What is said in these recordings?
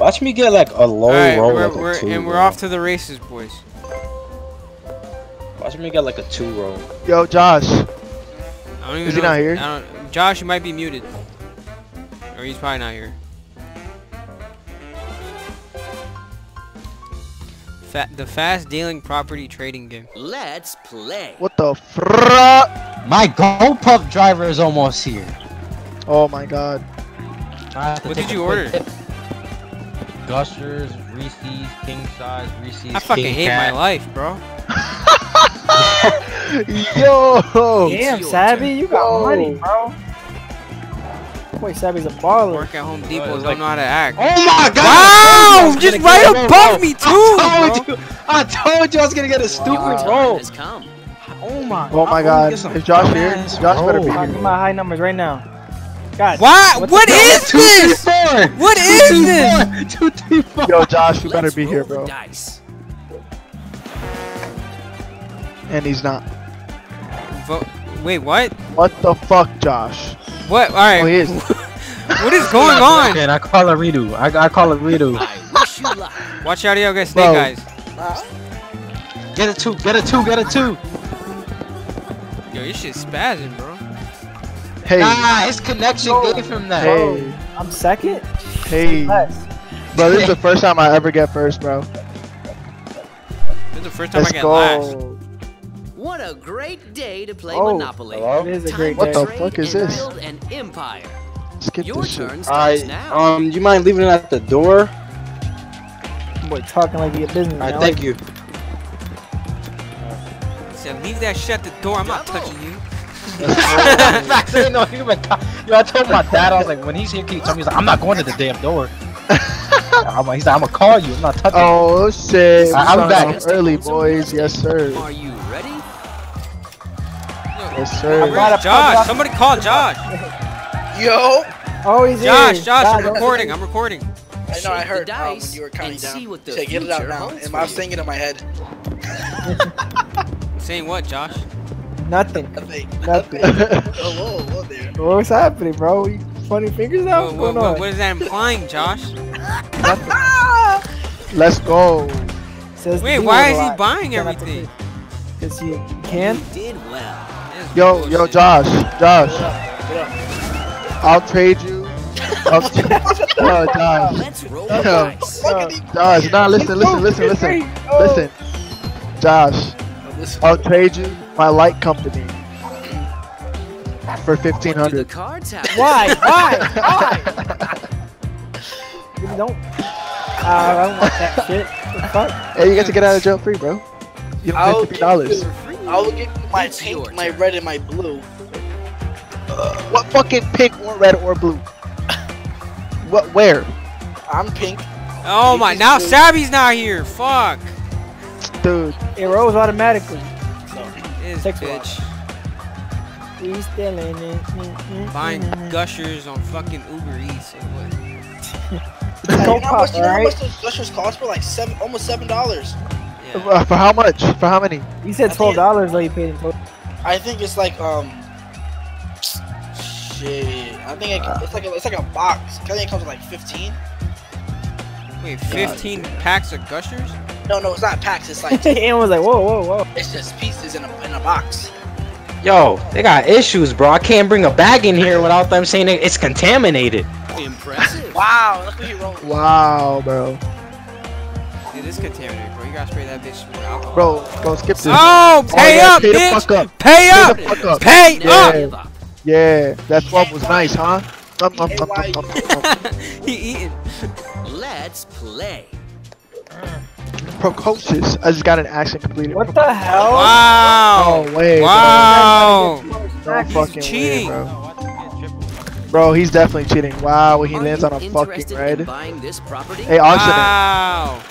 Watch me get like a low All right, roll. we're, like a we're, two and we're roll. off to the races, boys. Watch me get like a two roll. Yo, Josh. I don't even Is he know not if- here? I don't, Josh, you might be muted. Or he's probably not here. Fa the fast dealing property trading game. Let's play. What the fr? My GoPuff driver is almost here. Oh my god. What did you order? Gushers, Reese's, king size, Reese's. I fucking King hate Cat. my life, bro. Yo. Damn, your Savvy, you got Whoa. money, bro. Boy, Savvy's a baller. Work at Home Depot, it's don't like- know how to act. Oh my god! Wow! I Just right get roll, above me too, I told bro. you. I told you I was gonna get a stupid Your roll. turn has come. Oh my. Oh my god. get Is Josh here? Josh oh. better be roll. I'll my high numbers right now. God. Why? What what is the- is Two, this? four. What Two, is three, this? Two, three, four. Yo, Josh, you better be here, bro. Dice. And he's not. Vo- Wait, what? What the fuck, Josh? What? All right. Oh, he is. what is going on? Okay, and I call it redo. I, I call it redo. I wish you luck. Watch out, y'all get snake Bro. eyes. Get a two. Get a two. Get a two. Yo, you shit spazzing, bro. Hey. Nah, his connection gave him that. Hey. I'm second? Hey. Bro, this is the first time I ever get first, bro. This is the first time Let's I get last. What a great day to play Oh. Monopoly. Hello? It is a great What day. the fuck is this? Build an empire. Skip Your this shit. turn starts I now. um, you mind leaving it at the door? Boy, talking like you get business. Alright, man. thank you. Said, leave that shit at the door. I'm not touching you. Facts, I didn't know he would Yo, I told my dad, I was like, when he's here, can you tell me? He's like, I'm not going to the damn door. I'm like, he's like, I'm gonna call you. I'm not touching. you. Oh shit. I- I'm back. Early boys, yes sir. Are you ready? Yes sir. I'm glad I Where's Josh? Somebody call Josh. Yo, Oh, he's Josh, here. Josh, I'm recording. I'm recording. I know I Shake the heard um, when dice you were counting and down. see what the so get it out now. holds And I was you. saying it in my head. Saying what, Josh? Nothing. Nothing. Nothing. oh, whoa, whoa there. What's happening, bro? You funny fingers out? What, What's what, going on? what is that implying, Josh? Let's go. Says Wait, why is he lot. buying Don't have to everything? Cause you can. You did well. This is Yo, yo, bullshit. Josh, Josh. I'll trade you. I'll oh, Josh. Let's roll the dice. Look. Josh, nah, listen, listen, listen, listen, listen. Josh, Oh, listen. I'll trade you my light company for fifteen What do the hundred. cards have? Why? Why? Why? You don't. Uh, I don't want that shit. Fuck? Hey, you get to get out of jail free, bro. You don't I'll pay fifty dollars. I'll get you my It's pink, my red, and my blue. What fucking pink or red or blue? What? Where, I'm pink. Oh my, now Savvy's not here. Fuck. dude? It rose automatically. This Takes a bitch. We still in it. Mm, mm, Buying mm. gushers on fucking Uber Eats. Or what? Go you know how pop, much, you know how much those gushers cost for? Like seven, almost seven dollars. Yeah. Uh, for how much? For how many? You said twelve dollars though. You paid in total. I think it's like um. Shit, I think it, it's like a, it's like a box. I think it comes with like fifteen. Wait, 15 packs of gushers? No, no, it's not packs. It's like Ian was like, whoa, whoa, whoa. it's just pieces in a in a box. Yo, they got issues, bro. I can't bring a bag in here without them saying it- it's contaminated. Impressive. Wow, look what he wrote. Wow, bro. Dude, this contaminated, bro. You gotta spray that bitch with alcohol. Bro, bro, skip this. Oh, pay oh, yeah, up, pay the bitch! fuck up. Pay Pay up! the fuck up. Pay Never up! give. Yeah, that 12 was nice, huh? Nom, nom, nom. he eating. Let's play. Precocious. I just got an action completed. What the hell? Wow! Oh, way. Wow! Bro. He's No fucking way, bro. Bro, he's definitely cheating. Wow, when he Are lands on a fucking red. in this property? Hey, auction it. Wow!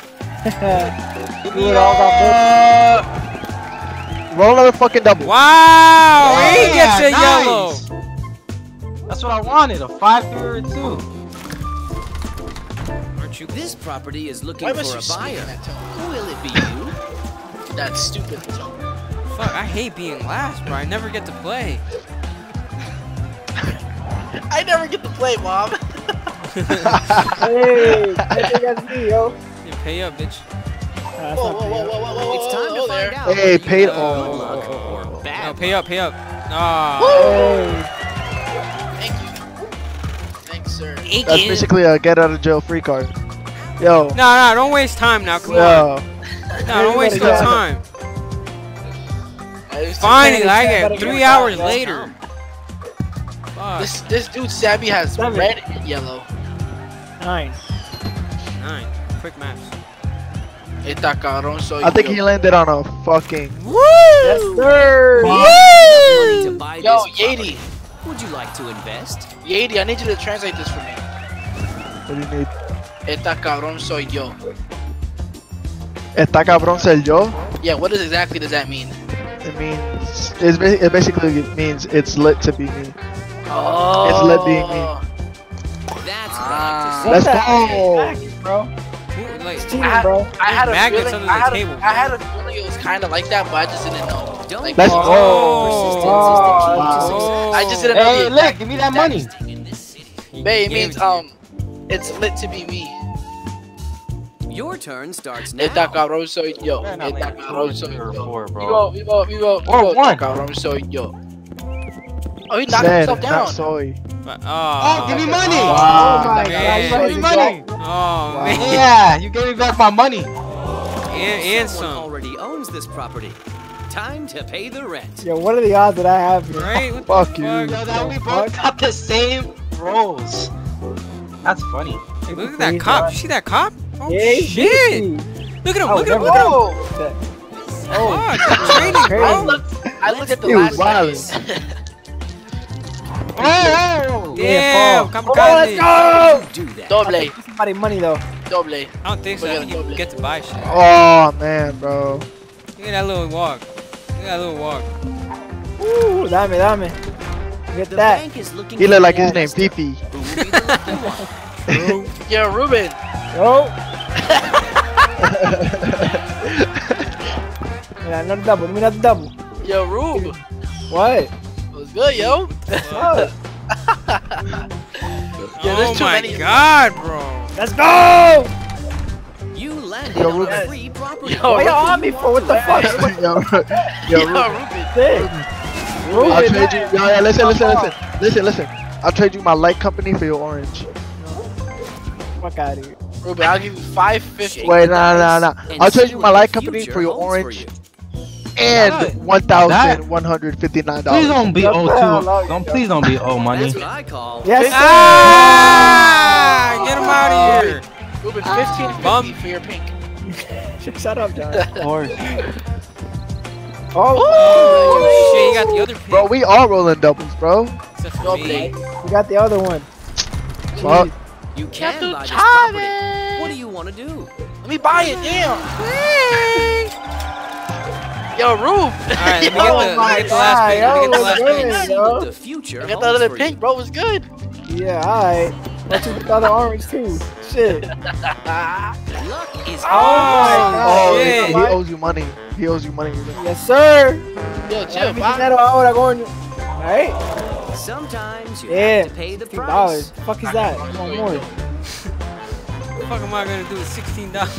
Do it all Roll another fucking double. Wow! Oh, he gets a yeah, yellow! That's what I wanted, a 5 through or 2. Aren't you? This property is looking Why for a buyer. Will it be you? That's stupid. Fuck, I hate being last, bro. I never get to play. I never get to play, mom. Hey, I think that's me, yo. Yeah, pay up, bitch. Nah, that's Whoa, not whoa, whoa, whoa, whoa, whoa, It's time to find out. Hey, whether you paid- have oh. good luck or No, pay up, pay up. Ah. Thank you. Thanks, sir. That's basically a get out of jail free card. Yo. No, no, don't waste time now. Come on. Yo. No, don't waste no time. Hey, this- Finally, I Better get get three hours done, later. Fuck. This this dude Sabby has Seven. red and yellow. nine. Nine. Quick maps. Esta cabrón soy I think he landed on a fucking. Woo! Yes, sir. money to buy Yo, Yadi, property. Would you like to invest? Yadi, I need you to translate this for me. What do you need? Esta cabrón soy yo. Esta cabrón ser yo. Yeah, what does exactly does that mean? It means it's it basically means it's lit to be me. Oh, It's lit being me. That's Ah. right. Let's go. heck, bro. Like, It's cheating, I, bro. I had a Magnets feeling. under I had, table. a, I had a feeling it was kind of like that, but I just didn't know. Like, Let's go. Persistence is the Oh. I just didn't know. Hey, the look, give me that money. In this city. he Babe, it means to you. um, it's lit to be me. Your turn starts now. Esta cabrón soy yo. Man, I Esta like cabrón soy two or yo. four, bro. Vivo, vivo, vivo, Or vivo. one. Esta cabrón soy yo. Oh, he knocked Said, himself not down. soy. But, Oh, oh, give me oh money. Oh my man. god, you Give ready me to money. go? Oh, man. Yeah, you gave me back my money. And, and Someone some. already owns this property. Time to pay the rent. Yo, what are the odds that I have here? Right? What Fuck the you. fuck? Yo, that we both got the same rolls. That's funny. Hey, look at that cop. You see that cop? Oh, Yeah, shit. Look at him. Oh, Look at him. Look at him. Whoa! Oh, oh the training, I bro. looked, I looked at the He was last wildin'. seconds. Oh, Damn, Paul. Come on, let's go! Do that. Doble, somebody money though. doble. I don't think so. I think you get to buy shit. Oh man, bro. Look at that little walk. Look at that little walk. Ooh, dame, dame. Get The that. bank is looking He for looked like his name investor. Fifi. Who will be the lucky one? Yo, Ruben. Yo. yeah, another double. Give me another double. Yo, Rube. What? What's good, yo? What? Yeah, there's oh too my many. god, bro. Let's go! You landed Yo, on a free property. Yo, What y'all on me for? What the fuck? yo, Yo, yo, Ruben. Ruben. Sick. I'll Ruben, trade you. Yo, yeah, listen, listen, listen, listen, listen. I'll trade you my light company for your orange. Fuck out of here. Ruben, I'll give you 550. Wait, nah, nah, nah. And I'll trade you my light company for your orange and That- one thousand one hundred fifty nine Please dollars. don't be What O two. Don't please don't be O money. That's what I call. Yes, sir. Ah! Get him out of here. Ruben, 1550 Bum. for your pink. Shut up, John. Of course. Oh, Oh, shit, you got the other pick. Bro, we all rolling doubles, bro. Except for me. we got the other one. Fuck. You can Captain buy this property. What do you want to do? Let me buy it, damn. Yo, Roof. Alright, let me get oh the, Oh let me my get the last pick. Let me get the last yo, pick. man. Yo. the future I got the other for pink, you. bro. Was good. Yeah, alright. Let's do the other orange too. Shit. Luck is Oh my Oh, God. he, shit. he owes you money. He owes you money. Ruben. Yes, sir. Yo, chill, mi bye. ahora, coño. Alright. Sometimes you Yeah. have to pay the Fifteen dollars. price. Fuck is that? Come on, more. What the fuck am I gonna do with sixteen dollars?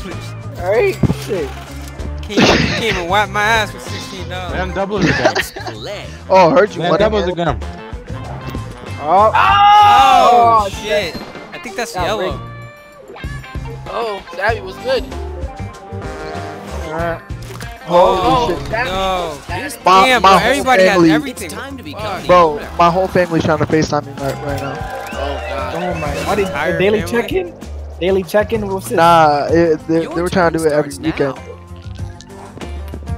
Alright. Shit. Can't, even- can't even wipe my ass with sixteen dollars. Man, doubles again. Let's play. Oh, heard you Man, money. doubles man. again. Oh. Oh, Oh, shit! I think that's Yeah, yellow. Oh, Savvy was good. Alright. Oh, Holy Oh, shit. No. Savvy. My, Damn, my bro, whole everybody has everything. It's time to become Fuck. bro, my whole family's trying to FaceTime me right, right now. Oh, God. Oh my. What is Entire the daily family? check-in? Daily check-in. What's this? Nah, it, they, they were trying to do it every starts weekend.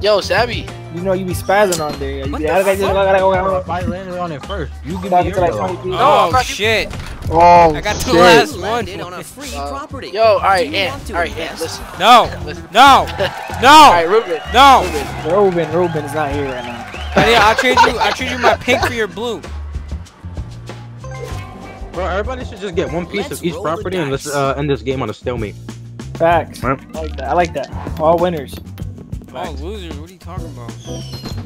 Yo, Savvy. You know you be spazzing on there. You What be, the I gotta, I gotta go. I gotta go. Landed on it first. You give me your to like yellow. 20 people. No, I'm Oh not- shit! Oh, I got the shit. last You one. on a free Uh, property. Yo, all right, Do you Ant. to All right, Ant. Listen, No, listen. no, All right, no, Ruben. no. Ruben. Ruben, Ruben is not here right now. But yeah, I'll trade you. I'll trade you my pink for your blue. Bro, everybody should just get one piece Let's of each property and let's uh, end this game on a stalemate. Facts. Right. I like that. I like that. All winners. Oh, loser! What are you talking about?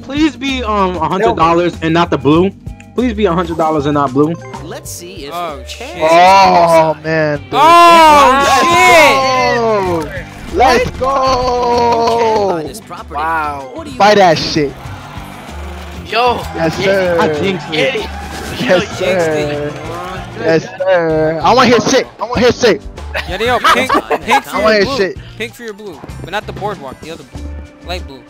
Please be um a hundred dollars and not the blue. Please be a hundred dollars and not blue. Let's see if Oh, shit. Oh man. dude. Oh, shit! Oh, Let's go. this property. Wow. What you Buy that shit. Yo. Yes, Yeah, sir. I jinxed Get it. it. Yes, sir. Yes, sir. I want to hear shit. I want to hear shit. Yeah, yo, pink, pink for I your blue. shit. Pink for your blue, but not the boardwalk. The other blue, light blue.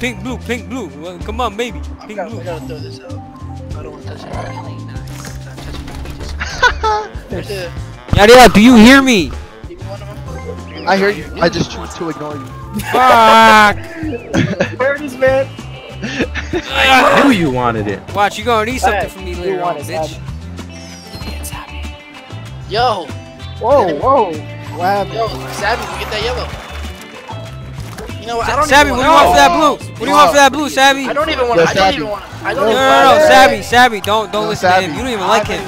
Pink blue, pink blue. Well, come on, baby. I Pink gotta, I blue. gotta throw this out. I don't want to touch it. Really nice. I'm touching the peaches. Where's the- Yada, yada, do you hear me? give me one of them? I hear you. I just choose to ignore you. Fuck. There it is, man. I knew you wanted it. Watch, you gonna need something from me later on, bitch. Yo. Whoa, whoa. What happened? Yo, Savvy, we get that yellow. You know what? I don't Sabby, even what do you wanna- for that blue? What do you want for that blue, Sabby? I don't even want to. I don't even want to. I no, don't even no, no, wanna- Sabby, Sabby, don't, don't listen to him. You don't even like him.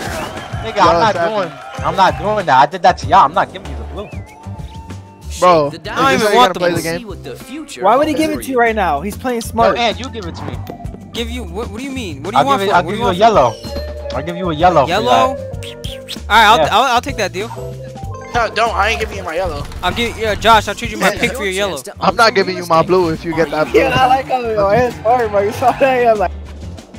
Nigga, I'm not Savvy. doing. I'm not doing that. I did that to y'all. I'm not giving you the blue. Bro, Shake the I don't even want gonna the play blue. the game? what the future Why would he give it to you right now? He's playing Yo, smart. and you give it to me. Give you, what, what do you mean? What do you I'll want give it. for I'll What give you you a yellow. I'll give you a yellow. Yellow? Alright, I'll, Yeah. I'll, I'll take that deal. No, don't. I ain't giving you my yellow. I'm giving. yeah, Josh, I'll trade you my Yeah. pink for your yellow. I'm not giving you my blue if you get that blue. Yeah, I like how your hands smart, bro. You saw that? I'm like,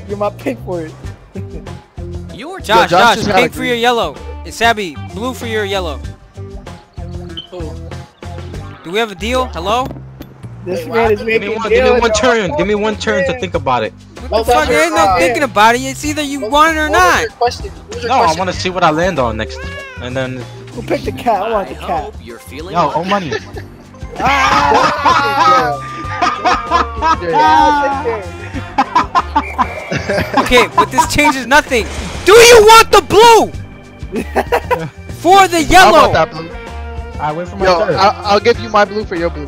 you're my pick for it. Your Josh, Josh Josh, just pink for your yellow. It's Sabby, blue for your yellow. Who? Do we have a deal? Hello? This Wait, man what? is Give making me one. Give me one bro. turn. Give me one turn to think about it. What Well, the fuck? that's There ain't no your- thinking about it. It's either you What- want it or not. your question? What was your No, I want to see what I land on next, and then Who picked the cat? I want the cat. hope you're feeling yo, lucky. oh money. Okay, but this changes nothing. Do you want the blue? for the I yellow. want that blue. I wait for my Yo, turn. I, I'll give you my blue for your blue.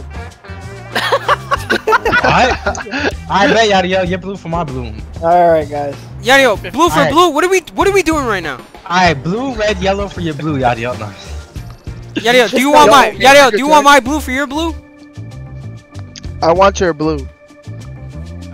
Alright. I bet yada yo, your blue for my blue. All right, guys. Yeah, yo, blue for Alright. blue. What are we? What are we doing right now? Alright, blue, red, yellow for your blue, yada yo. No. Yada, yo, do you want go, my? man. Yada, yo, do you want my blue for your blue? I want your blue.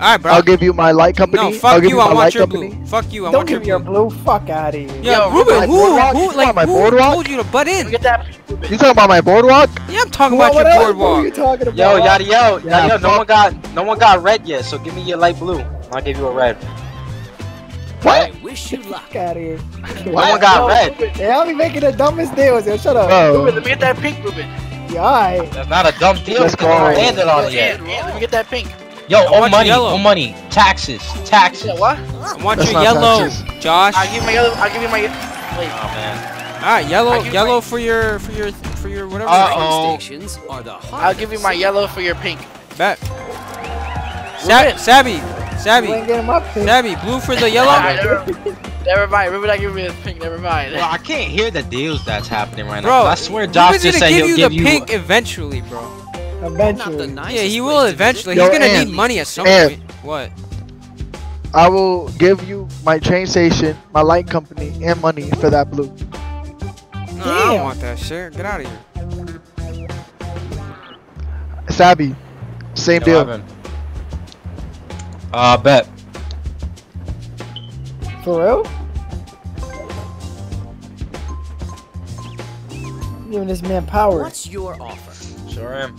All right, bro. I'll give you my light company. no, I'll fuck you. I want your company. blue. Fuck you. I Don't want your give me your blue. blue. Fuck out of here. Yeah, Yo, Ruben, who, boardwalk? who, like, my who boardwalk? told you to butt in? get that. You talking about my boardwalk? Yeah, I'm talking What, about your else? What are you talking about? Yo, yada yo, Yeah, yada yo. No one got, no one got red yet. So give me your light blue. I'll give you a red. I wish you luck. Out of here. No one got red. Hey, I'll be making the dumbest deals. Yo, shut up. Bro. Ruben, let me get that pink, Ruben. Yeah, all right. That's not a dumb deal. Let's because I go. landed on it yet. and, and let me get that pink. Yo, I oh money, yellow. oh money, taxes, taxes. You what? I want That's your yellow, taxes. Josh. I'll give you my yellow. I'll give you my. Wait. Oh man. All right, yellow, I'll give yellow for your, for your, for your whatever. Uh-oh. Stations are the I'll give you my yellow for your pink. Bet. Sa- Ruben. Sabby, You ain't Sabby, getting my pick. Sabby, blue for the yellow. Alright, never, never mind. Ruben, I give me the pink. Never mind. Well, I can't hear the deals that's happening right now. Bro, 'cause I swear, He Josh was just gonna said give he'll you give the you. pink eventually, bro. Not the Eventually. Yeah, he will to eventually. Yo, He's gonna Ant. need money at some Ant. point. What? I will give you my train station, my light company, and money for that blue. No, I don't want that shit. Get out of here. Savvy, same deal. Eleven. Uh, bet. For real? Giving this man power. What's your offer? Sure am.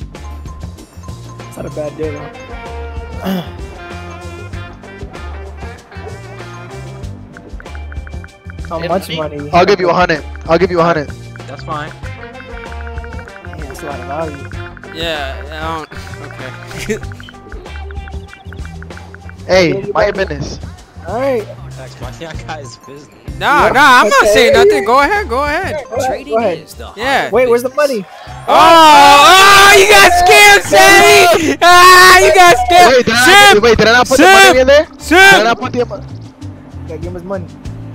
It's not a bad deal. though. How Yeah, much me- money? I'll give you a hundred. I'll give you a hundred. That's fine. Man, that's a lot of value. Yeah, I don't. Okay. Hey, my business. All right. That's why y'all guys business. nah, Yeah, nah. I'm not saying nothing. Go ahead. Go ahead. Trading go ahead. is the Yeah. heart of Wait, where's the money? Oh, oh, you got scammed, Sammy! Ah, you got scammed. Wait, did I, Sim, wait, did I not put Sim, the money in there? Did I not put the mo- Gotta give him his money.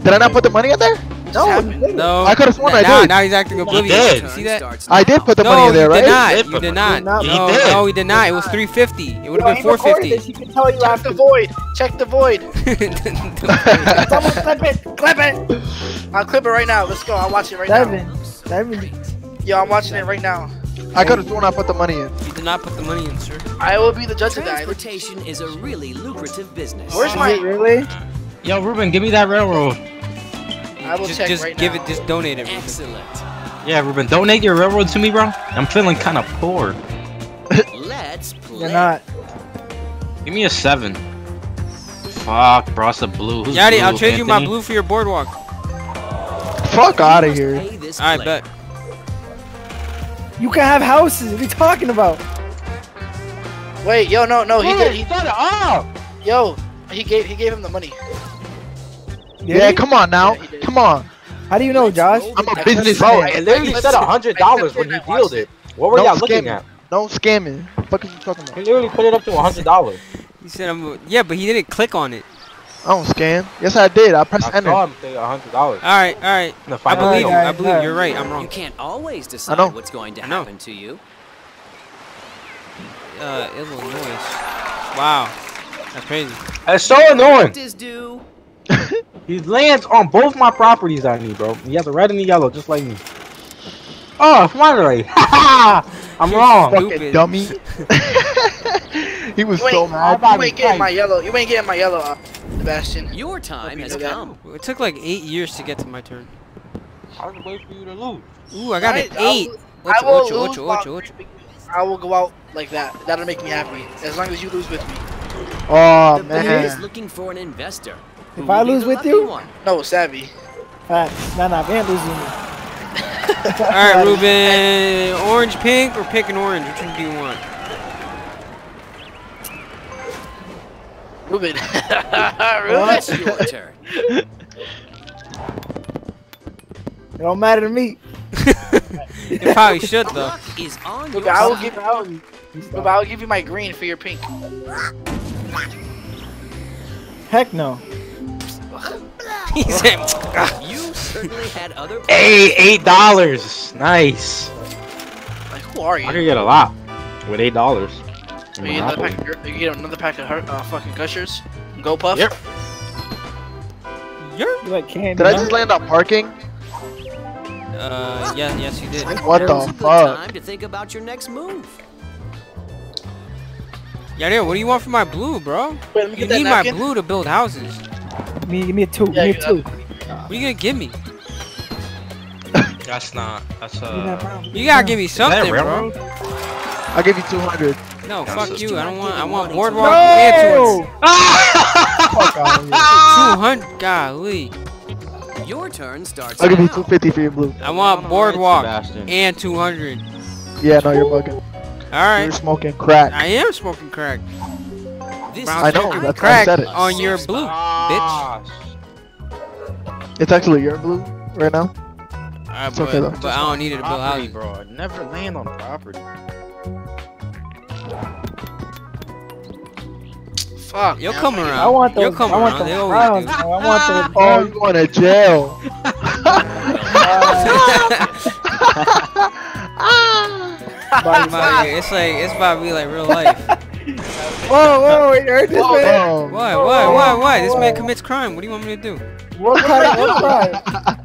Did I not put the money in there? No, happened? you didn't. No. I could've sworn I Nah, did. Now he's acting oblivious. did. You See that? I did put the no, money in there, you right? did not. He did You did money. not. He No, did. no, he did not. It was 350. It would Yo, have been he recorded 450. this. He can tell you Check after. the void. Check the void. Someone clip it. Clip it. I'll clip it right now. Let's go. I'll watch it right now. Seven. Seven. Yo, I'm watching it right now. I could have sworn I put the money in. You did not put the money in, sir. I will be the judge of that. Transportation is a really lucrative business. Where's Is my? really? Yo, Ruben, give me that railroad. I will just check just right give now. it, just donate it. Ruben. Excellent. Yeah, Ruben, donate your railroad to me, bro. I'm feeling kind of poor. Let's play. You're not. Give me a seven. Fuck, bro, it's a blue. Who's Yadi, blue? I'll trade you my blue for your boardwalk. Fuck out of here. pay this I player. bet. You can have houses. What are you talking about? Wait, yo, no, no, he did. He, Shut up! yo, he gave he gave him the money. Did Yeah, he? come on now. Yeah. Come on. How do you know, Josh? I'm a business Bro, man. it literally said a hundred dollars when he dealed it. What were No y'all looking at? scamming. at? No scamming. Fuck is you talking about? He literally put it up to a hundred dollars. He said I'm. a- Yeah, but he didn't click on it. I don't scam. Yes, I did. I pressed I enter. saw him hundred dollars. All right, all right. The I believe you. I believe you're right. I'm wrong. You can't always know. decide what's going to happen to you. Uh, Illinois. Wow, that's crazy. That's so annoying. What is due? He lands on both my properties I need, bro. He has the red and the yellow, just like me. Oh, finally! I'm wrong. Fucking dummy. he was You so ain't, mad. you ain't getting my yellow. You ain't getting my yellow, uh, Sebastian. Your time has know that. come. It took like eight years to get to my turn. I was waiting for you to lose. Ooh, I got an eight. lo- I will ocho, lose ocho, ocho, ocho. I will go out like that. That'll make me happy. As long as you lose with me. Oh the bank is looking for an investor. Who If I lose with you? one? No, savvy. Facts. Nah, nah, man losing me. All right, Ruben. Orange, pink, or pick an orange? Which one do you want? Ruben. It's Ruben. your turn. It don't matter to me. You probably should though. Luck is on your Ruben, I will give I will, Ruben, I will give you my green for your pink. Heck no. he said, You certainly had other Hey, eight dollars. Nice. Like, who are you? I could get a lot with eight dollars. You get another pack of, get another pack of her, uh, fucking gushers. Go puff. Yep. "You're." Like candy. Did I just land on parking? Uh, yeah, yes, you did. What Now's the a good fuck? time to think about your next move. Yeah, there. What do you want from my blue, bro? Wait, let me You that need my blue to build houses. Give me, give me a two. Yeah, give me a you- two. What are you gonna give me? That's not. That's Give me that uh. brown. You gotta give me something, bro. I'll give you 200. No, That's fuck you. too I don't want. I want boardwalk No! and Fuck out of here. two hundred. Golly. Your turn starts I'll give you 250 for your blue. I want boardwalk and two hundred. Yeah, no, you're bugging. All You're smoking crack. I am smoking crack. This I know, sugar that's why I crack said it. on your blue, bitch. It's actually your blue right now. Alright, It's but, okay, though. but I don't need it to build property, houses. bro. I never land on property. Fuck. You'll come around. I want You'll those. come I want around. They those always bro. I want those. Oh, you going to jail? About- it's like it's about to be like real life. Whoa, whoa, you heard this man? Oh, Why? Why? Why? Why? This man commits crime. What do you want me to do? What kind of what kind?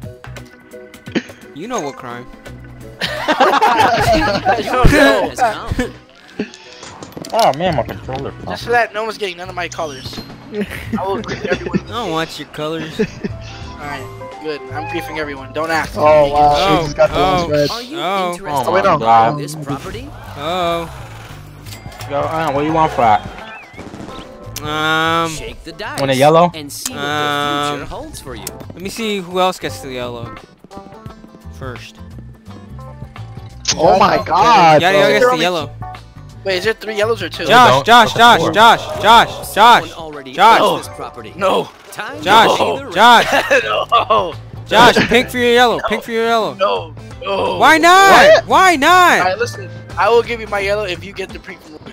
You know what crime? You don't know. Has come. Oh man, my controller. Just for that, no one's getting none of my colors. I will grief everyone. I don't want your colors. Alright, good. I'm griefing everyone. Don't ask. Oh wow, Oh, she just got the last oh. red. Are you Oh. interested Oh, wait, no. in buying this property? Oh. Yo, uh, what do you want for that? Um. Shake the dice. Want a yellow? And see what Um, the future holds for you. Let me see who else gets the yellow. First. Oh my god. Yadi bro. gets the yellow. Wait, is there three yellows or two? Josh, don't. Josh, Josh. Josh, Josh, Josh, Josh. owns this property. No. Josh, to pay the rent. Josh, no. Josh. Pink for your yellow. Pink for your yellow. No. No. Why not? Why not? Alright, listen. I will give you my yellow if you get the pink from Ruben.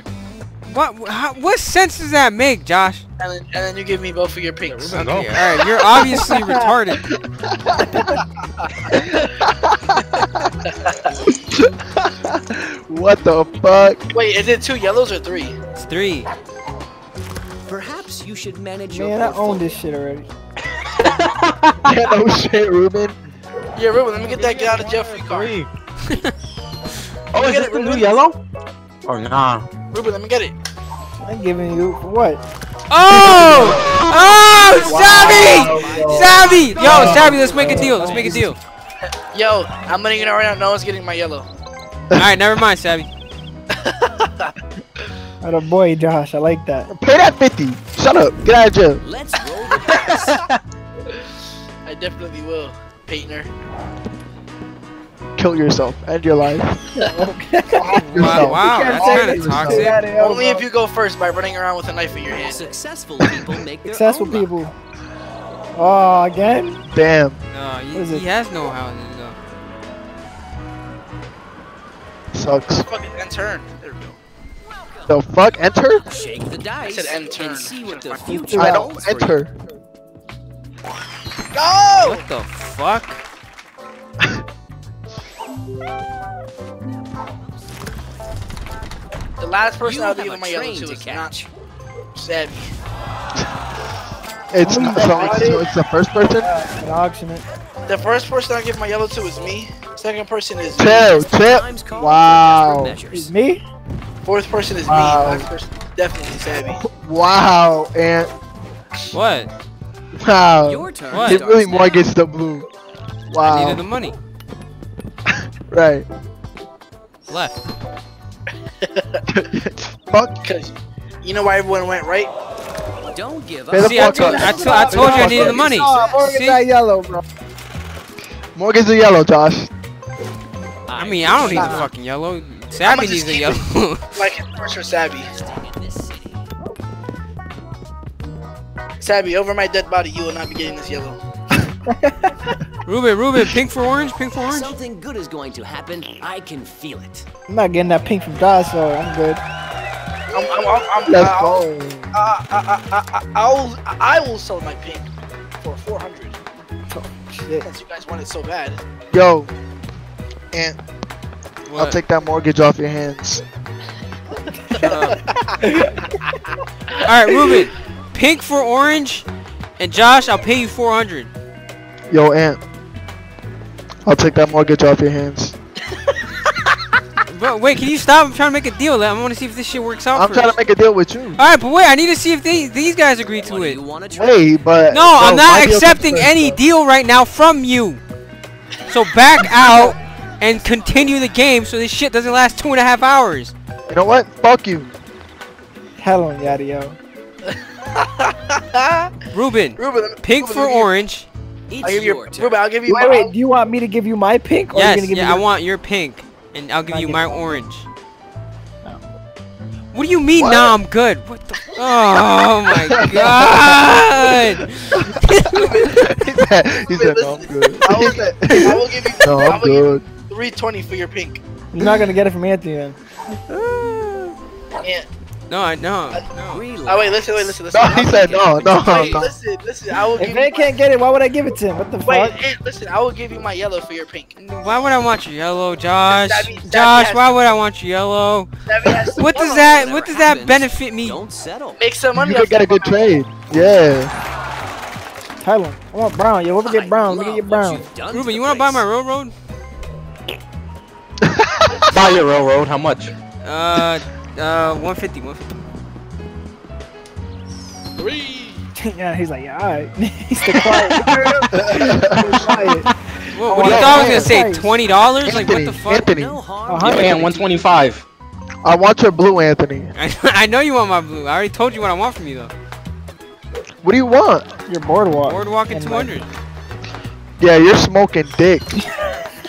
What? How, what sense does that make, Josh? And then, and then you give me both of your pinks. Ruben, Okay, all right. You're obviously retarded. what the fuck? Wait, is it two yellows or three? It's three. Perhaps you should manage your Man, I own this shit already. Yeah, no shit, Ruben. Yeah, Ruben, let me get that get out of jail free card. Three. oh, is Get this it, the new yellow? Or nah. Ruben, let me get it. I'm giving you what? Oh! Oh! Savvy! Savvy! Yo, Savvy, let's make a deal. Let's make a deal. Yo, I'm letting you know right now. No one's getting my yellow. Alright, never mind, Savvy. What a boy, Josh. I like that. Pay that 50. Shut up. Get out of jail. Let's roll the dice. I definitely will, Painter. Kill yourself. End your life. Wow, wow, You that's kind of toxic. Yeah, Only if you go first by running around with a knife in your hand. Successful people make their Successful own luck. people. Oh, again? Damn. No, he, he has no houses though. Sucks. Fucking end turn. There we go. The fuck? Enter? Shake the dice said end turn. and see what the future I don't enter. Go! What the fuck? The last person I'll be a my yellow to to is catch. not Savvy. It's, so it's, so it's the first person? An auction it. The first person I give my yellow to is me. Second person is Chill, chill. Time's called for Wow. desperate It's measures. me? Fourth person is Wow. me. Last person definitely Savvy. Wow. And What? wow. Your turn What? He starts really now. mortgaged the blue. I needed the money. Right. Left. Fuck. Because you know why everyone went right? Don't give up. See, I told, up. I, told, I told you I needed the money. Oh, Morgan See? that yellow, bro. Morgan's the yellow, Josh. I mean, I don't need the fucking yellow. Savvy needs a keep yellow. Like first for Savvy. in. Savvy, over my dead body, you will not be getting this yellow. Ruben, Ruben, pink for orange, pink for orange. Something good is going to happen. I can feel it. I'm not getting that pink from Josh, so I'm good. I'm, I'm, I'm, I'm, Let's I'll, go. uh, I, I, I, I'll, I will sell my pink for 400 Shit. since you guys want it so bad. Yo. And I'll take that mortgage off your hands. Shut. All right, Ruben, pink for orange, and Josh, I'll pay you 400. Yo, Ant. I'll take that mortgage off your hands. Bro, wait, can you stop? I'm trying to make a deal. I want to see if this shit works out. I'm first. trying to make a deal with you. All right, but wait, I need to see if they, these guys agree to do it. you want to try? Wait, but No, bro, I'm not my deal comes accepting first, any bro. deal right now from you. So back out and continue the game so this shit doesn't last two and a half hours. You know what? Fuck you. Hell on yada yo. Ruben, Ruben, pink Ruben, for let me orange. It's I'll give you, your turn. Ruben, I'll give you Wait, my, wait. Do you want me to give you my pink? Or are you gonna give yeah, me I your- want your pink, and I'll give I you get my it. orange. No. What do you mean? What? Nah, I'm good. What the? Oh my god! he said, he said no, I'm good. I will, I will give you, no, I I'm will give you good. 320 for your pink. You're not gonna get it from Anthony then. Yeah. No, I no, no. Relax. Oh wait, listen, wait, listen, listen. No, he said no, no, Wait, no. listen, listen. I will If give they you. can't get it, why would I give it to him? What the Wait, fuck? Wait, listen. I will give you my yellow for your pink. Why would I want your yellow, Josh? Savvy- Savvy Josh, has- why would I want your yellow? Savvy has some What does that? Whatever What does that happens, benefit me? Don't settle. Make some money. You could off get a good trade. Yeah. Tyler. I want brown. Yo, let me I get brown. Let me love get what brown. you've done to Ruben, you want to buy my railroad? Buy your railroad. How much? Uh, uh, 150, 150. Three. yeah, he's like, yeah, alright. he's still quiet. He's quiet. What, what do you Yo, thought I was gonna say? Price. Twenty dollars? Like what the fuck? Anthony, No harm. Uh-huh. Give 125. I want your blue, Anthony. I know you want my blue. I already told you what I want from you though. What do you want? Your boardwalk. Boardwalk at 200. Yeah, you're smoking dick.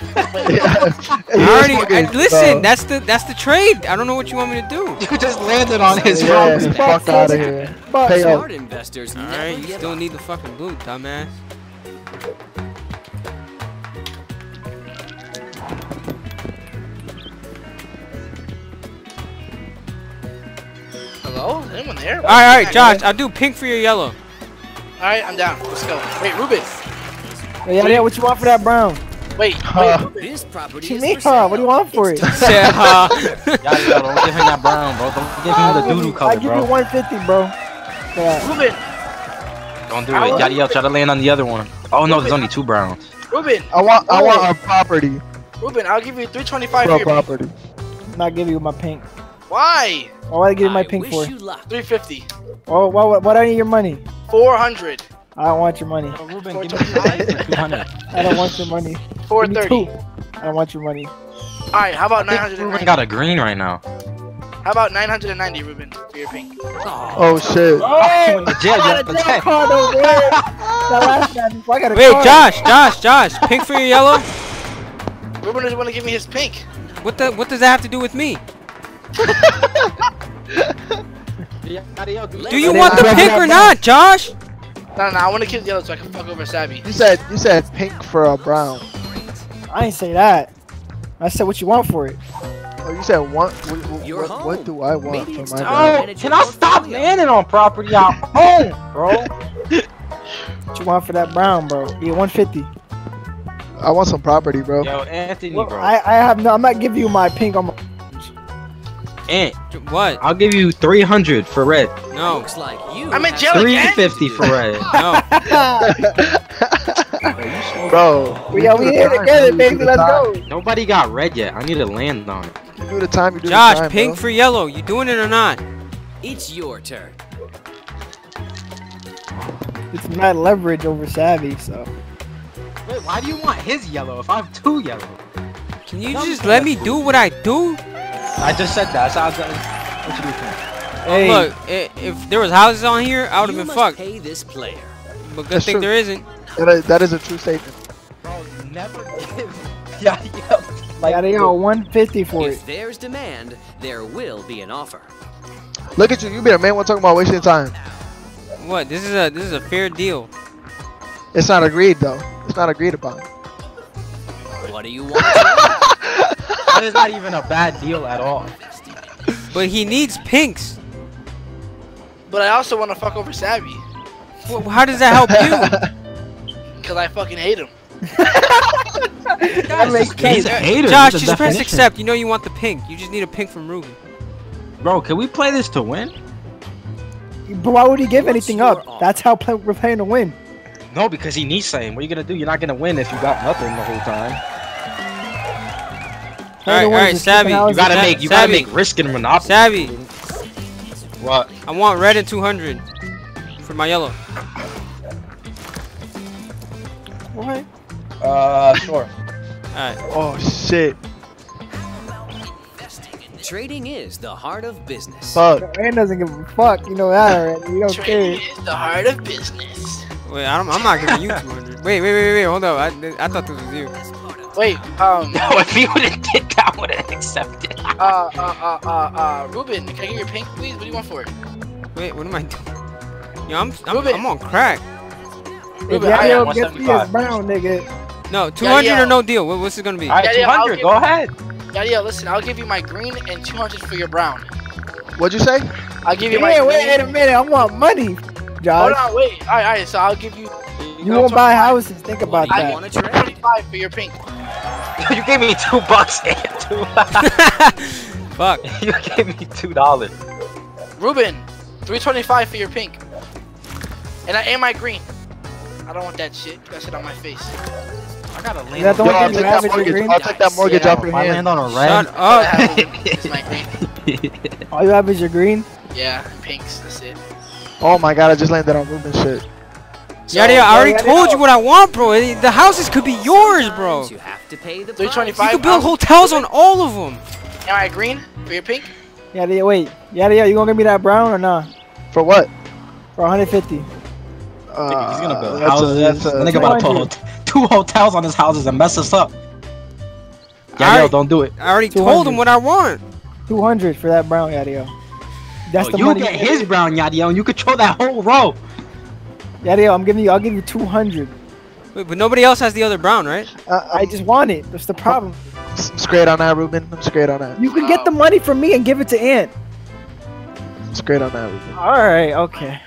I already. I, listen, that's the that's the trade. I don't know what you want me to do. You just landed on his yeah, road. fuck out of here. But Pay up. Smart investors All never right, you give still up. need the fucking blue, dumbass. Hello? Anyone there? All right, all right, Josh, I'll do pink for your yellow. All right, I'm down. Let's go. Wait, Ruben. yeah, yeah, what you want for that brown? Wait, Huh. wait, This property What you is mean, for huh? What do you want for it? It's Said, Yada, yada, don't give him that brown, bro. Don't give him the doo doo I color, give you bro. 150, bro. Yeah. Ruben. Don't do it. Yada, yada, try to land on the other one. Oh no, there's only two browns. Ruben. I want, I want our property. Ruben, I'll give you 325 Pro for your property. I'm not giving you my pink. Why? Why would I give you my I pink for? 350. Oh, what, what, what I need your money? 400. I don't want your money. Oh, Ruben, give me five for 200. I don't want your money. 430. I don't want your money. Alright, how about I think Ruben got a green right now. How about 990, Ruben, for your pink? Oh, oh shit. Oh, in the jail, you have to pay. card over there. Last I got a Wait, card. Josh, Josh, Josh. Pink for your yellow. Ruben doesn't want to give me his pink. What the? What does that have to do with me? Do you want the pink or not, Josh? No, no, no, I want to keep the yellow so I can fuck over Sabby. You said you said pink for a brown. I ain't say that. I said what you want for it. Oh, you said what? What, what, what, what do I want Maybe for my time. brown? Oh, can I stop landing on property out home, bro? What you want for that brown, bro? Yeah, 150. I want some property, bro. Yo, Anthony, Well, bro. I, I have no. I'm not giving you my pink on my. Ant, What? I'll give you 300 for red. No, Looks like you. I'm in have jail some again? 350 for red. no. bro, we are we here together, baby. Let's go. Nobody got red yet. I need to land on it. you do the time. You do Josh, the time, pink bro. for yellow. You doing it or not? It's your turn. It's mad leverage over Savvy, so. Wait, why do you want his yellow if I have two yellow? Can you just let me do what I do? I just said that. So I was, what you do think? Oh, hey, Look, i- if there was houses on here, I would have You been must fucked. pay this player. But good That's thing true. there isn't. That is, that is a true statement. Bro, never give. Yeah, yeah. Like, got yo 150 for it. If there's demand, there will be an offer. Look at you. You be a man. We're talking about wasting time. What? This is a this is a fair deal. It's not agreed though. It's not agreed upon. What do you want? That is not even a bad deal at all. But he needs pinks. But I also want to fuck over Savvy. Wh- How does that help you? Because I fucking hate him. That makes He's sense. a hater. Josh, He's a just press accept. You know you want the pink. You just need a pink from Ruby. Bro, can we play this to win? But why would he give What's anything up? offer? That's how play, we're playing to win. No, because he needs something. What are you gonna do? You're not gonna win if you got nothing the whole time. All right, all right, Savvy. You gotta make you gotta make risk in Monopoly. Savvy, What? I want red and 200 for my yellow. What? Uh, sure. Alright. Oh shit. Trading is the heart of business. Fuck. Man doesn't give a fuck. You know that already. You don't care. Trading is the heart of business. Wait, I don't, I'm not giving you 200. Wait, wait, wait, wait, wait. Hold up. I, I thought this was you. Wait, um, No, if he would have did that, I would have accepted. uh, uh, uh, uh, uh, Ruben, can I get your pink, please? What do you want for it? Wait, what am I doing? Yo, I'm, I'm, Ruben. I'm on crack. If Ruben, I Yayo got gets me 175. as brown, nigga. No, 200 yeah. or no deal. What, what's it gonna be? All right, Yeah, yeah, I'll 200. Go ahead. Yeah, yeah, listen, I'll give you my green and 200 for your brown. What'd you say? I'll give you my Hey, green. wait, wait a minute. I want money, Hold Josh. on, wait. Alright, alright, so I'll give you You won't buy houses. Think about What do you that. want to trade? 25 for your pink. You gave me two bucks and two. Fuck. you gave me two dollars. Ruben, 325 for your pink. And I and my green. I don't want that shit. That shit on my face. I gotta land. Is that the on Yo, one I'll take you have that is mortgage. green? I'll take that mortgage off your If I hand. land on a Shut red. up. It's my green. All you have is your green. Yeah, pinks. That's it. Oh my god, I just landed on Ruben shit. So, Yada, yada, I already yeah, told you what I want, bro. The houses could be yours, bro. You have to pay the 325. price. You could build hotels on all of them. Am I green for your pink? Yada, yada, wait. Yada, yada, you gonna give me that brown or not? For what? For 150. Uh, He's gonna build that's a- houses. that's a- The nigga about to put two hotels on his houses and mess us up. Yeah, yo, don't do it. I already told him what I want. 200 for that brown, yada, yada. That's Oh, the you money. get his brown yada and you control that whole row. Yada, yada, I'm giving you. I'll give you 200. Wait, but nobody else has the other brown, right? Uh, I just want it. That's the problem. I'm straight on that, Ruben. I'm straight on that. You can get the money from me and give it to Ant. I'm straight on that, Ruben. All right, okay.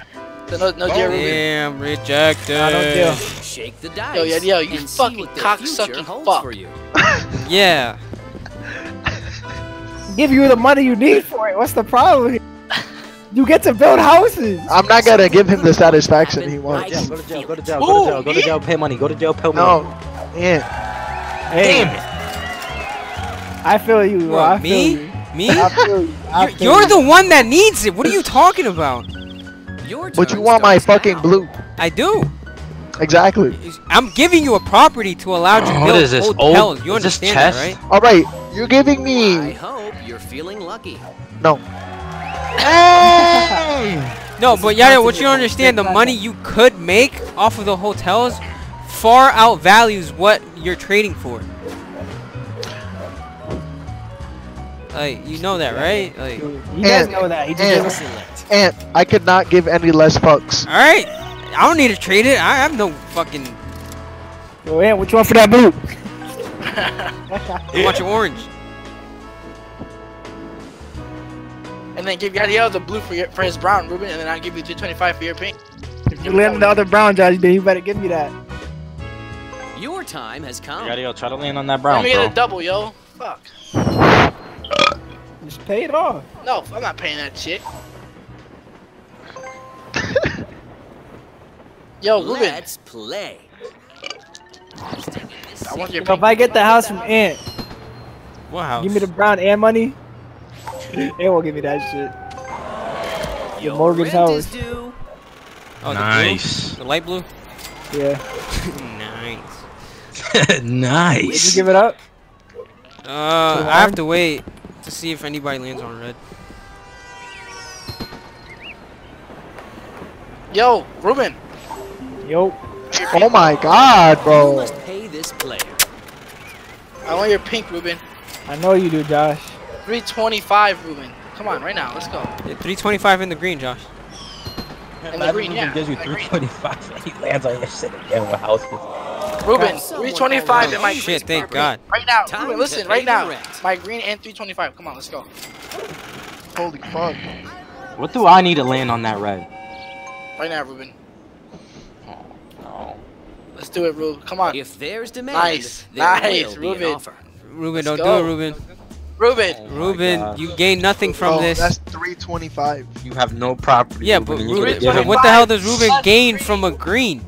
So no, no deal, Ruben. Damn, rejected. I don't deal. Shake the dice. Yo, yo, yo, you and fucking what the cocksucking future fuck. for you. Yeah. Give you the money you need for it. What's the problem? Here? You get to build houses. I'm not gonna give him the satisfaction he wants. Yeah, go to jail, go to jail, go to jail, go to jail, pay money, go to jail, pay money. No, yeah. Hey, Damn it. I feel you. Bro. What, I feel me? you. Me? I feel you. I You're, feel you're you. the one that needs it. What are you talking about? Your But you want my fucking now. blue. I do. Exactly. I'm giving you a property to allow you to What build is this, hotels. old- You is this understand that, right? All right, you're giving me. I hope you're feeling lucky. no. No, but Yada, what you don't understand, the money you could make off of the hotels far outvalues what you're trading for. Like, you know that, right? Like, You guys And- know that. He just and- doesn't And I could not give any less fucks. alright. I don't need to trade it. I have no fucking. Yo, Ant, what you want for that boot? I want your orange. And then give Yadiel the blue for your for his brown, Ruben, and then I'll give you 225 for your pink. If you land on the other brown, Josh, then you better give me that. Your time has come. Gotta try to land on that brown, Let brown, me get bro. a double, yo. Fuck. Just pay it off. No, I'm not paying that shit. Yo, Ruben, Let's play. I want your So if. I get the house from Ant, What house? give me the brown and money. Ant won't give me that shit. The Your mortgage rent house. is due. oh, the nice. blue? The light blue? Yeah. nice. Did nice. you give it up? Uh, I have to wait to see if anybody lands on red. Yo, Ruben, Yo. Oh my god, You bro. must pay this player. I want your pink, Ruben. I know you do, Josh. 325, Ruben. Come on, right now, let's go. Yeah, 325 in the green, Josh. And the green, yeah. gives you 325 and he lands on your shit again with houses. Ruben, 325 in my Oh, green. shit, thank God. Right now, Ruben, listen, right now. My green and 325. Come on, let's go. Holy fuck. What do I need to land on that red? Right now, Ruben. Oh. Let's do it, Ruben. Come on. If there's demand, Nice, there nice, an Ruben. offer. Ruben, Let's don't go. do it, Ruben. Ruben. Oh Ruben, you gain nothing from oh, this. that's 325. You have no property. Yeah, Ruben, but you Ruben, get what the hell does Ruben gain from a green?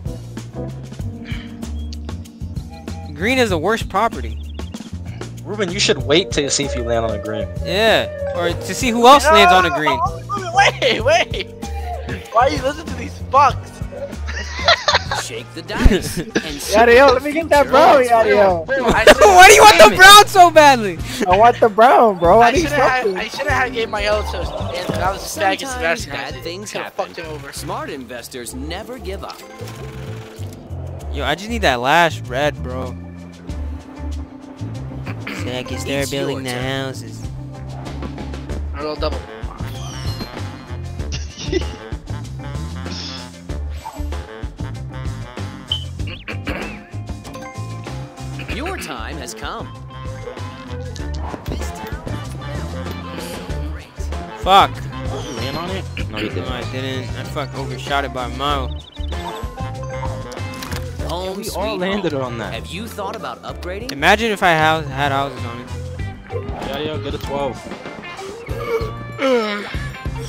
Green is the worst property. Ruben, you should wait to see if you land on a green. Yeah, or to see who else lands on a green. Wait, wait. Why are you listening to these fucks? Shake the dice and see Yada, yo, what let me get that future brown, holds for yada, you. yo. I Why do you want the brown so badly? I want the brown, bro. I I need should have something. I should have gave my yellow to and I was just back against Sometimes bad things have happen. fucked him over. Smart investors never give up. Yo, I just need that last red, bro. So I can start It's building your the houses. A little double. Your time has come. Fuck. You land on it? No, you didn't. I didn't. I fuck overshot it by a mile. Home we sweet all home. landed on that. Have you thought about upgrading? Imagine if I house, had houses on it. Yeah, yeah, get a 12.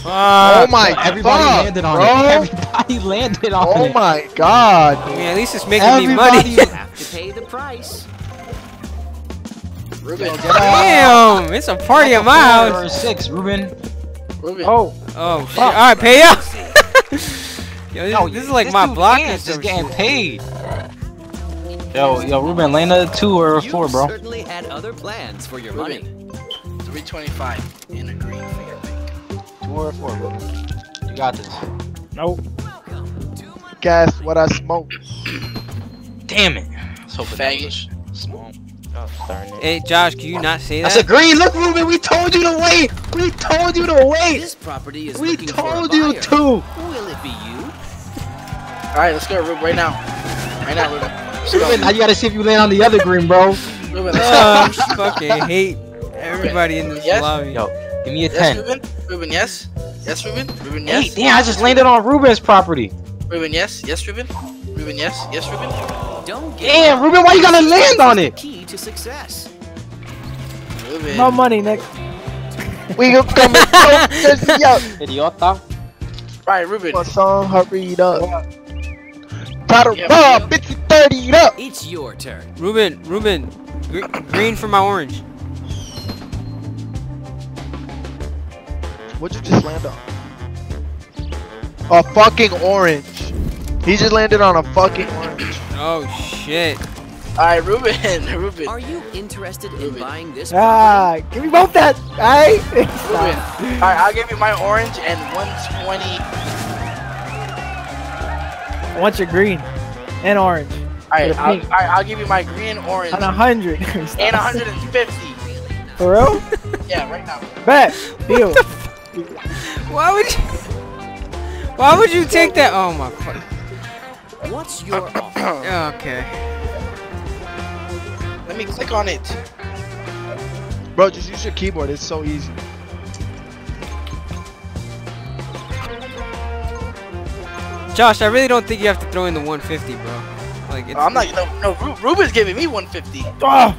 Fuck. Oh my God. Everybody fuck, landed on bro. it. Everybody landed on Oh it. my god. I mean, at least it's making me money. Everybody- Have to pay the price. Ruben. Damn, it's a party at my Four house. or six, Ruben. Ruben. Oh, Oh, shit. All right, pay up. Yo, this, Yo, this is like this my dude block Ants and is some getting shit. paid. Yo, yo, Ruben, land a two or a You four, bro. certainly had other plans for your money. 325 in a green for your pink. Two or four, Ruben. You got this. nope. Guess what I smoke. Damn it. So was hoping that Faggot. was a small. Oh, darn it. Hey, Josh, can you not say that? That's a green. Look, Ruben, we told you to wait. We told you to wait. This property is We looking for a told you buyer. to. Will it be you? Alright, let's go, Ruben, right now. Right now, Ruben. Let's. Ruben, now you gotta see if you land on the other green, bro. Ruben, let's Uh. I fucking hate everybody in this Yes? lobby. Yo, give me a Yes, 10. Ruben? Ruben, yes? Yes, Ruben? Ruben, Hey, damn, I just landed on Ruben's property. Ruben, yes? Yes, Ruben? Ruben, yes? Yes, Ruben? Don't give Damn. Ruben, why you gotta land on it? Key to success. Ruben. No money, Nick. We gonna come and choke this yo. Idiota. Right, Ruben. My song hurried up. Try to Yeah, rob, bitch, you 30 up. It's your turn. Ruben, Ruben, gr- green for my orange. What'd you just land on? A fucking orange. He just landed on a fucking orange. Oh shit. Alright, Ruben, Ruben. Are you interested in buying this Ah, give me both that. Alright? Ruben. Alright, I'll give you my orange and 120. I want your green and orange. Alright, I'll, pink. alright, I'll give you my green, orange, And a hundred. and 150. For real? Yeah, right now. Bet. Deal. Why would you? Why would you take that? Oh my fuck. Property? What's your offer? Okay. Let me click on it. Bro, just use your keyboard. It's so easy. Josh, I really don't think you have to throw in the 150, bro. Like it's. Oh, I'm not. No, no. Ru- Ruben's giving me 150. Oh,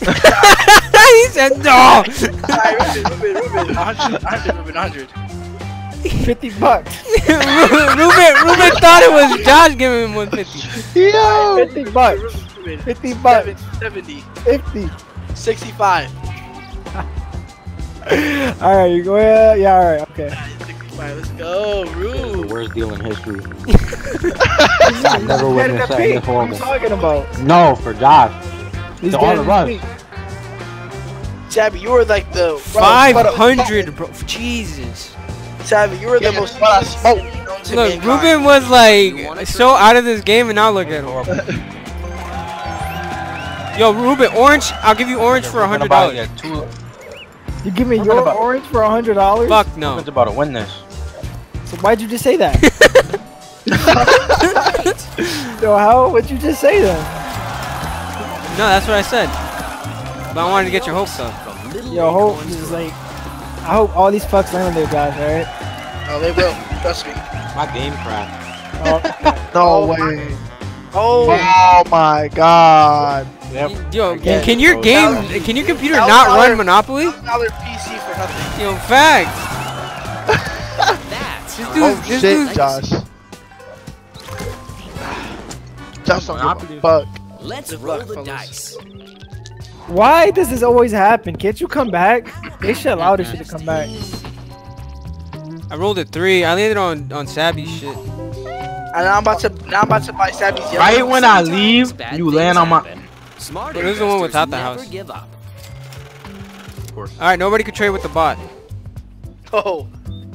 he said no. Alright, Ruben, Ruben, Ruben. 100, 100, Ruben, 100. 50 bucks. Ruben, Ruben thought it was Josh giving him 150. Yo! 50 bucks. 50 bucks. 70, 50. 65. Alright, you go ahead. Yeah, alright, okay. 65. Let's go, The worst deal in history. I've I've never witnessed something this What are you talking about? No, for Josh. He's To all getting of us. you were like the. 500, uh, bro. Jesus. Shabby, you were the Yeah, most. but I smoke. Oh. Look, mankind. Ruben was like so out of this game, and now look at him. Yo, Ruben, orange. I'll give you orange for a hundred dollars. Yeah, two. You give me Talking your about- orange for a hundred dollars? Fuck no. Ruben's about to win this. So why'd you just say that? so how? What'd you just say then? No, that's what I said. But I wanted to get your hopes up. Yo, hope Acorns is to like, I hope all these fucks land on their guys, alright? Oh, they will. Trust me. My game crashed. Oh, No Oh my- way. Oh, Oh my god. Yep. Yo, Again, can your bro. game, can your computer Thousand not dollar- run Monopoly? dollar PC for nothing. Yo, fact. That's This how dude- Oh this shit, dude's- Josh. Josh don't give a fuck. Let's Good roll luck, the fellas. dice. why does this always happen? Can't you come back? They should allow this shit to come back. I rolled a three. I landed on on Sabby shit. And I'm about to. Now I'm about to buy Sabby's yellow. Right when I leave, you land on my. Smart But this is the one without the house. give up. Of course. All right, nobody could trade with the bot. Oh,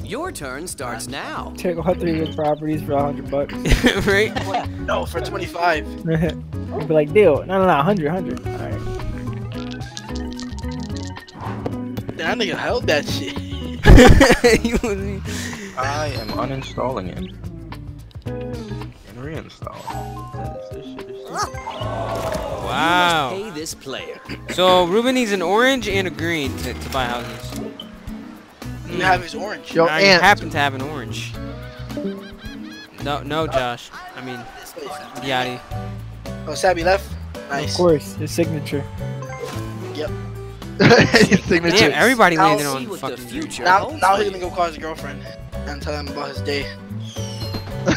Your turn starts now. Take all three of the properties for a hundred bucks. right? no, for 25. I'll be like, deal. No, no, no, hundred, hundred. Alright. That nigga held that shit. You- I am uninstalling it. And reinstalling. This- this shit is- wow. Pay this player. So Ruben needs an orange and a green to, to buy houses. You have his orange. Yo, I Ant. happen to have an orange. No, no, Josh. I mean, Yachty. Oh, Sabby left. Nice. Of course, his signature. His signature. Damn, everybody I'll landed on what the fucking. future Now, now he's gonna go call his girlfriend and tell him about his day.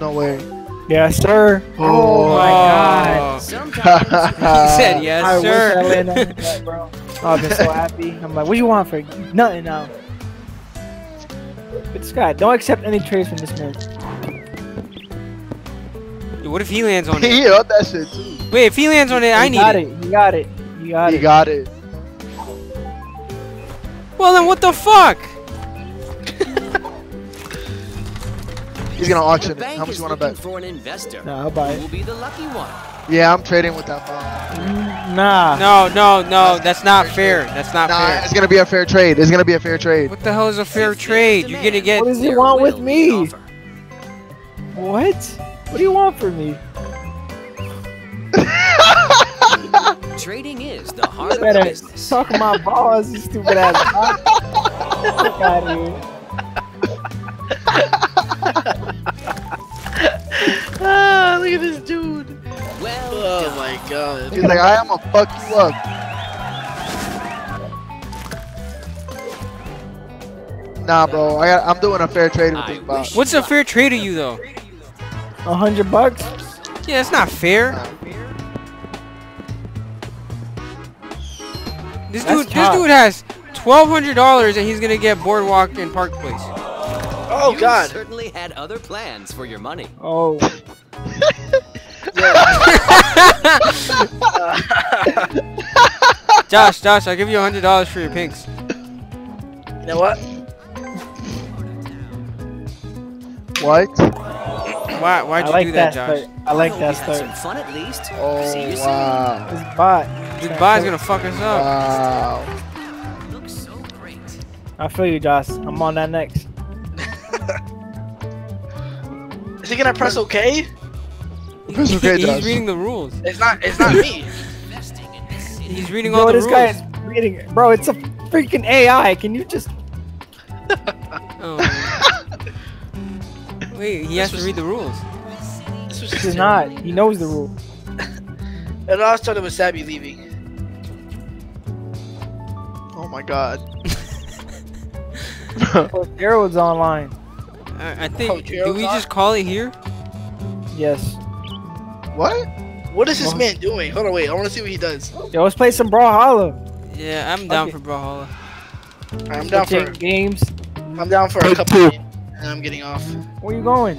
No way. Yes, sir. Oh. my oh god. Oh. Sometimes He said yes, I wish I sir. landed on that, bro. Oh, I've been so happy. I'm like, what do you want for nothing now? But Scott, don't accept any trades from this man. Dude, What if he lands on it? he held that shit too. Wait, if he lands on it, I need it. it. You got it. You got He it. He got it. Well, then what the fuck? He's gonna auction it. bank How much you wanna bet? for an investor. Nah, I'll buy Who it. will be the lucky one? Yeah, I'm trading with that ball. Mm, Nah. No, no, no. That's not fair. That's not Nah, fair. it's gonna be a fair trade. It's gonna be a fair trade. What the hell is a fair trade? You're gonna demand, get. What does he want with will be an me? What? What do you want from me? Trading is the heart of business. talk my balls, you stupid ass. Fuck out of here. ah, look at this dude. Well Oh done. my god. He's like, I am gonna fuck you up. Nah, bro. I got, I'm doing a fair trade with I this bot. What's a fair trade to you though? A hundred bucks? Yeah, it's not fair. This That's dude, this dude has twelve hundred dollars, and he's gonna get Boardwalk and Park Place. Oh you God. certainly had other plans for your money. Oh, Josh, Josh, I'll give you hundred dollars for your pinks. You know what? What? Why? Why'd you like do that, that Josh? start. I like hope that you start. some fun at least. Oh, see Oh you soon. wow! This bot. This bot's gonna fuck us up. Wow! Looks so great. I feel you, Josh. I'm on that next. Is he gonna press OK? It's okay, he's reading the rules. It's not. It's not me. He's reading all Yo, the this rules. guy is reading. Bro, it's a freaking AI. Can you just? Oh. Wait, he has to read the rules. This was This is not. He knows the rule. It all started with Sabby leaving. Oh my god! Oh, Gerald's online. I, I think. Oh, do we on? just call it here? Yes. what? What is this Well- man doing? Hold on, wait. I want to see what he does. Yo, let's play some Brawlhalla. Yeah, I'm down Okay. for Brawlhalla. Alright, I'm down for. games. I'm down for a couple games, and I'm getting off. Where you going?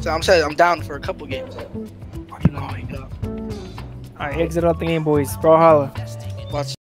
So I'm saying I'm down for a couple games. Are you going? Alright, exit out the game, boys. Brawlhalla.